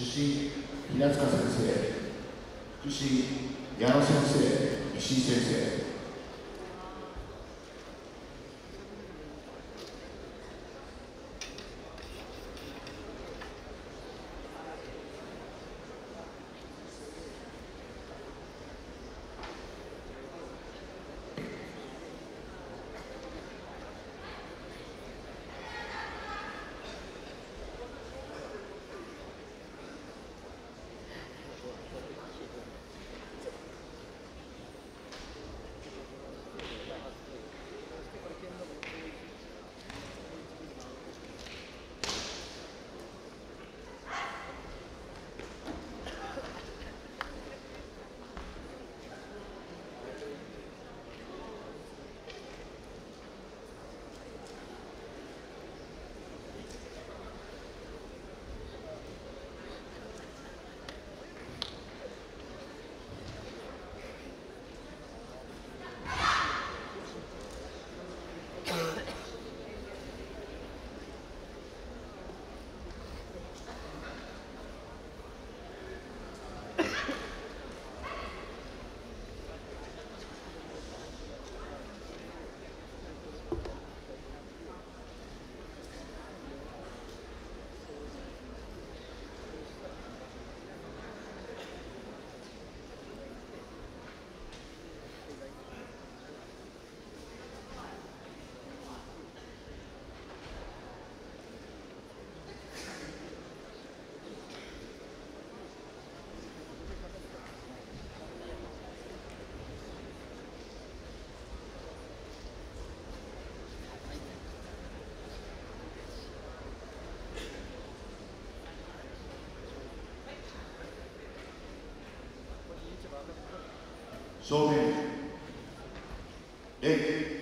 主審平塚先生副審矢野先生石井先生。Sophie. Eight.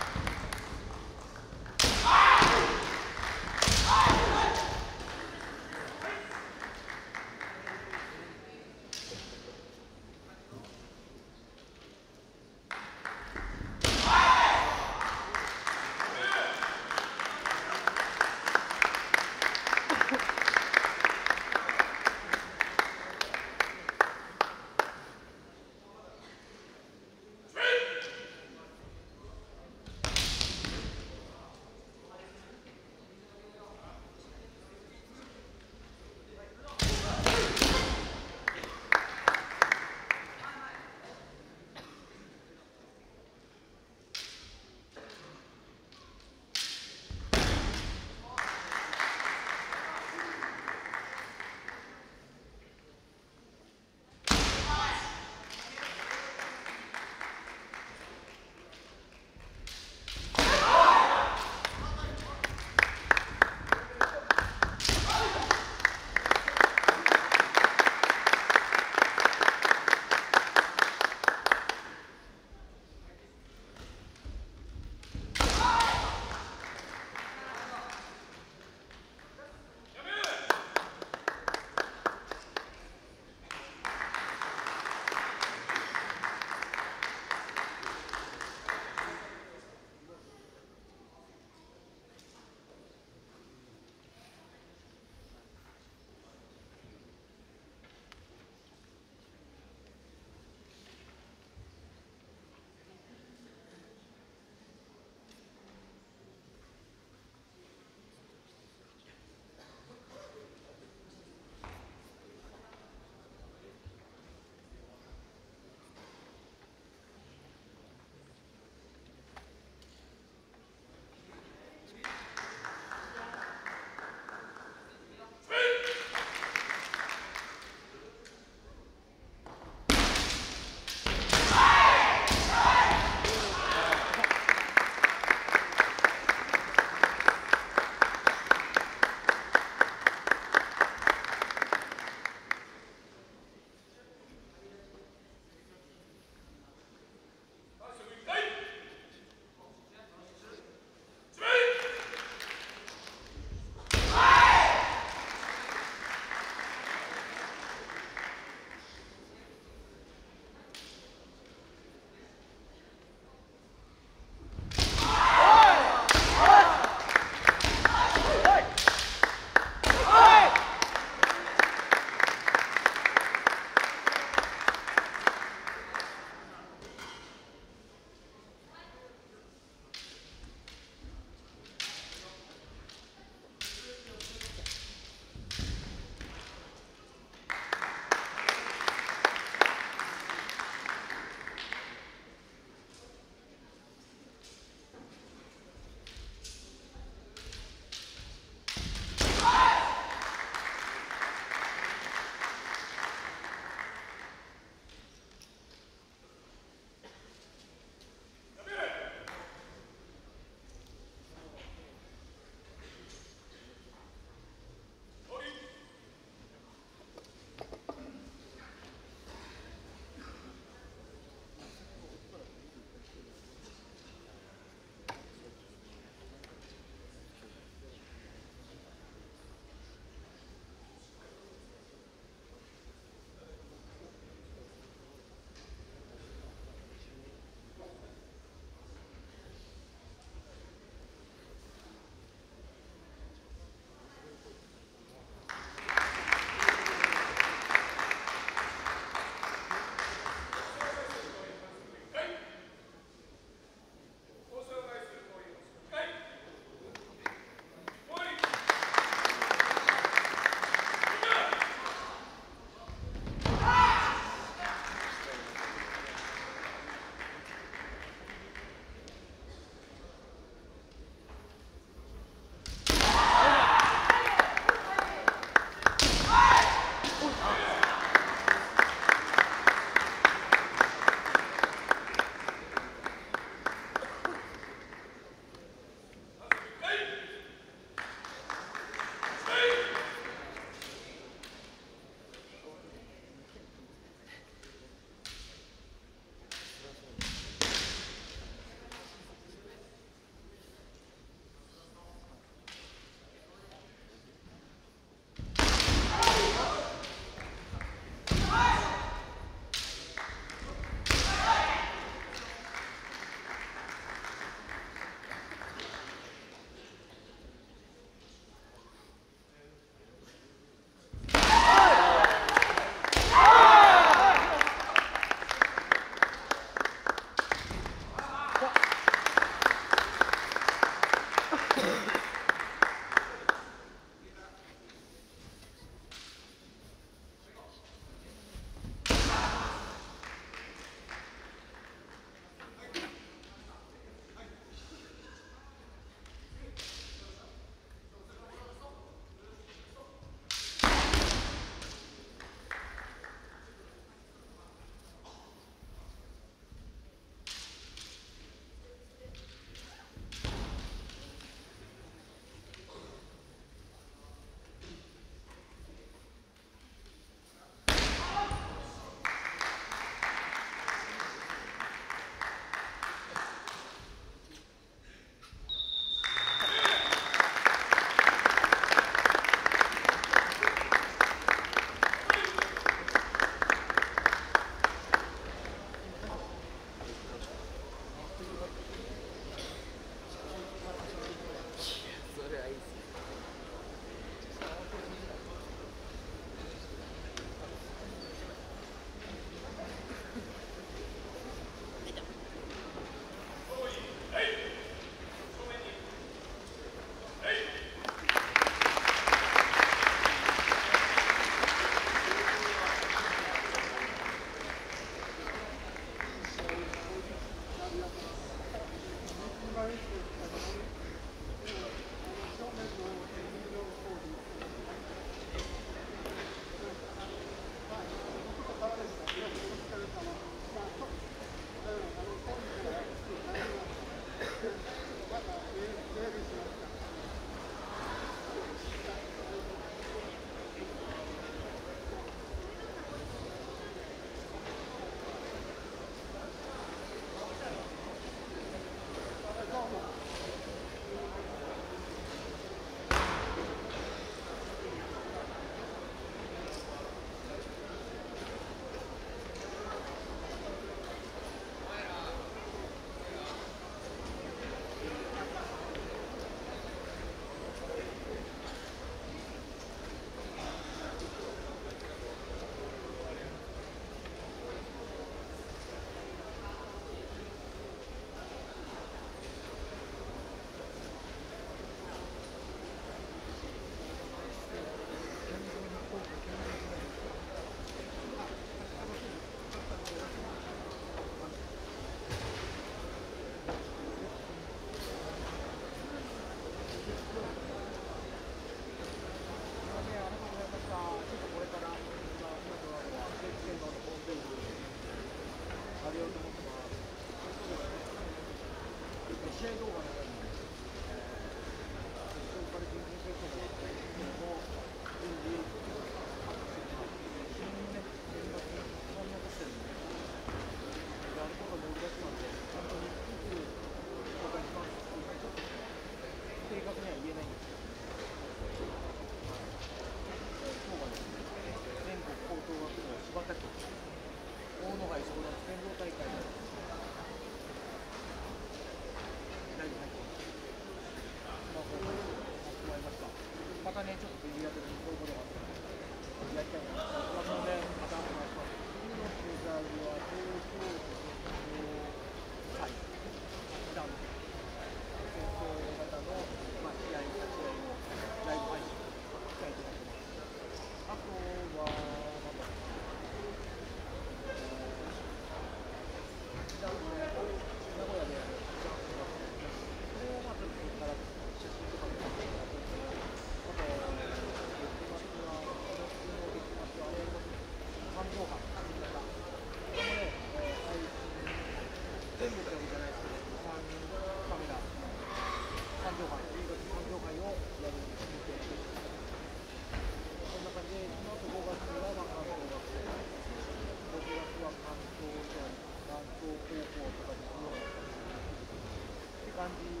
Sunday.